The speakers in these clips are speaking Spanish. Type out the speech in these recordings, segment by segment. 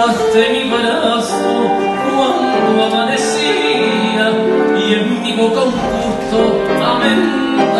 llenaste mi brazo cuando amanecía y el único con gusto amén.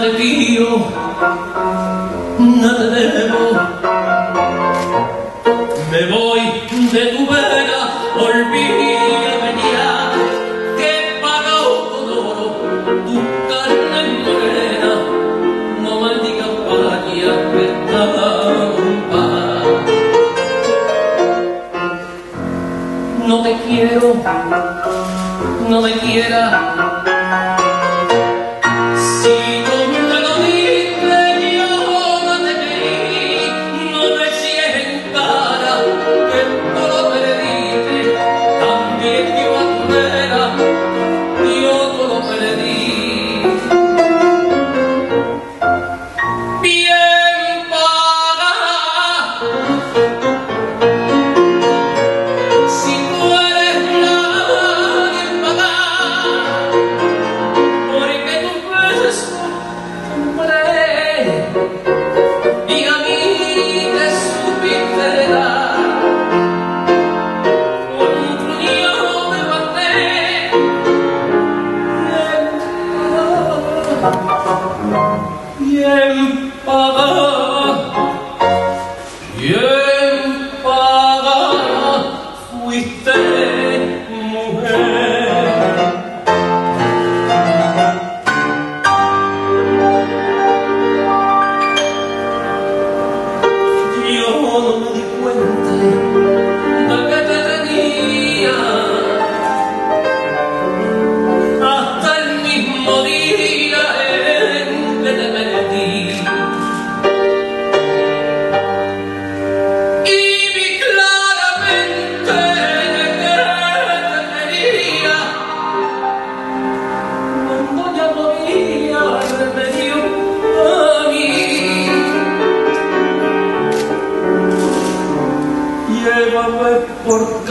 nada te pido, nada debo. Me voy de tu vera, olvídame ya, que he pagado con oro tu carne morena. No maldigas para que estaba No te quiero, no me quieras.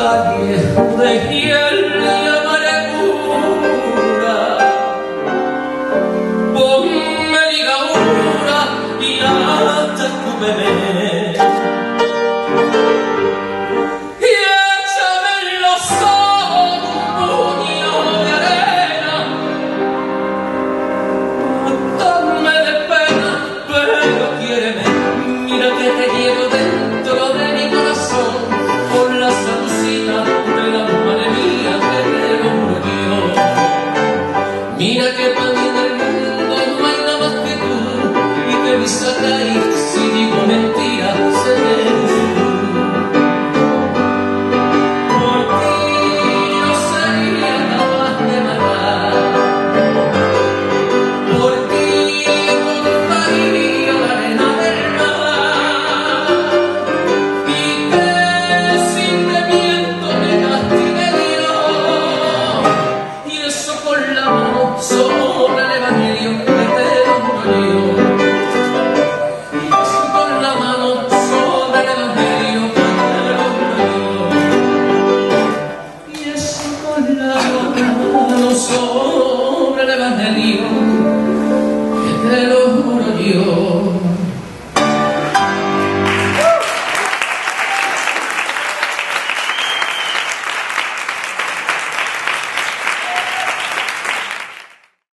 They're here.